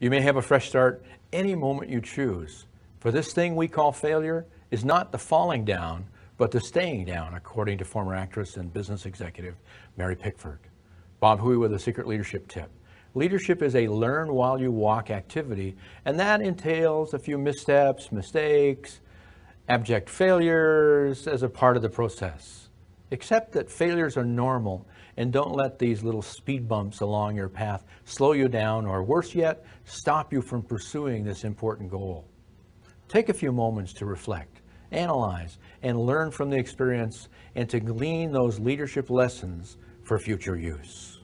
You may have a fresh start any moment you choose. For this thing we call failure is not the falling down, but the staying down, according to former actress and business executive Mary Pickford. Bob Hooey with a secret leadership tip. Leadership is a learn while you walk activity, and that entails a few missteps, mistakes, abject failures as a part of the process. Accept that failures are normal and don't let these little speed bumps along your path slow you down or worse yet, stop you from pursuing this important goal. Take a few moments to reflect, analyze, and learn from the experience and to glean those leadership lessons for future use.